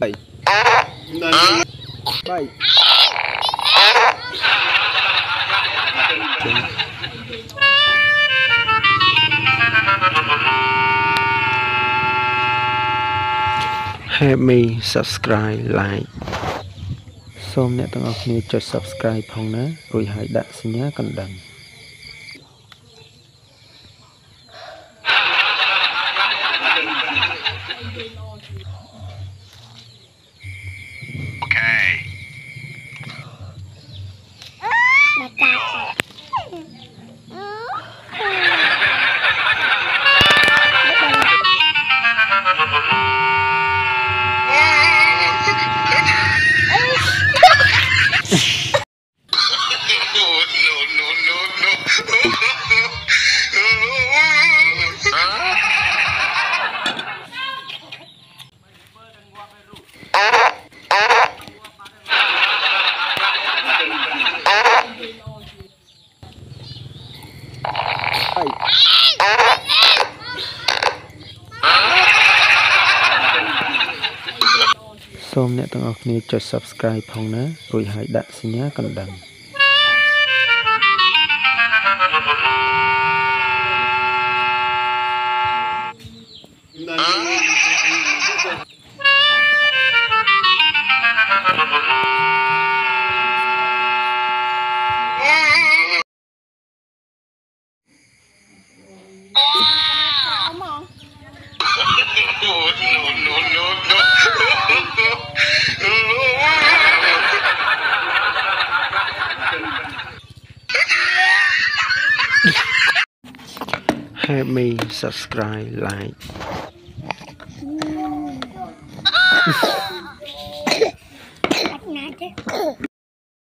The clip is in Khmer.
3 3 Help me subscribe like សូមអ្នកទាំងអស់គ្នាចុច subscribe ផងណារួចហើយដាក់សញ្ញាកណ្ដឹង 3សូមអ្នកទាំងអស់គ្នាចុច subscribe ផងណារួចហើយដាក់សញ្ញាកណ្ដឹង Help me subscribe like